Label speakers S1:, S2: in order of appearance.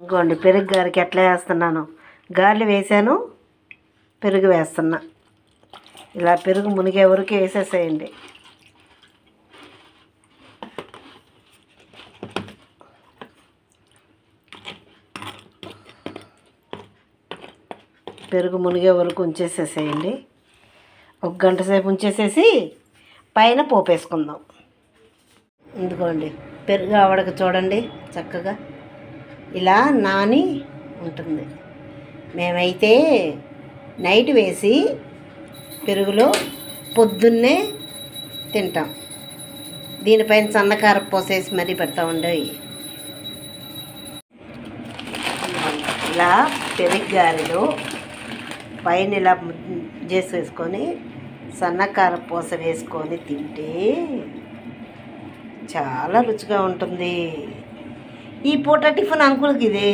S1: ఇంకోండి పెరుగు గారికి ఎట్లా వేస్తున్నాను. గారెలు వేసాను పెరుగు వేస్తున్నా. ఇలా పెరుగు మునిగే వరకు వేసేసేయండి. పెరుగు మునిగే వరకు ఉంచేసేసేయండి. ఒక గంట సేపు ఉంచేసేసి పైన పోపేసుకుందాం. ఇందుకోండి పెరుగు ఆవడక చూడండి చక్కగా. ఇలా నాని ఉంటుంది. మేమైతే నైట్ వేసి పెరుగులో పొద్దున్నే తింటాం. దీనిపైన సన్నకార పోసేసి మరీ పెడతా ఉండేవి ఇలా పెరుగు గారెలు పైన ఇలా చేసి వేసుకొని సన్నకార పూస వేసుకొని తింటే చాలా రుచిగా ఉంటుంది. ಈ ಪೋಟ ಟಿಫನ್ ಅನುಕೂಲಕ್ಕಿದೆ